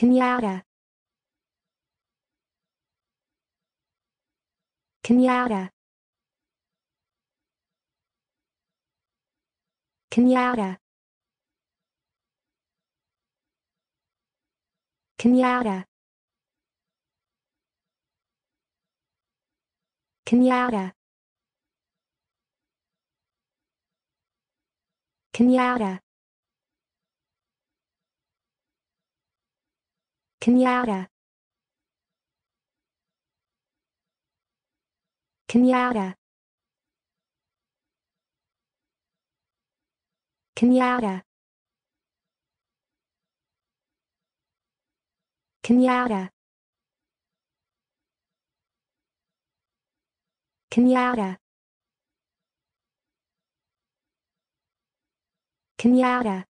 Kenyatta Kenyatta Kenyatta Kenyatta Kenyatta Kenyatta Kenyatta Kenyatta Kenyatta Kenyatta Kenyatta Kenyatta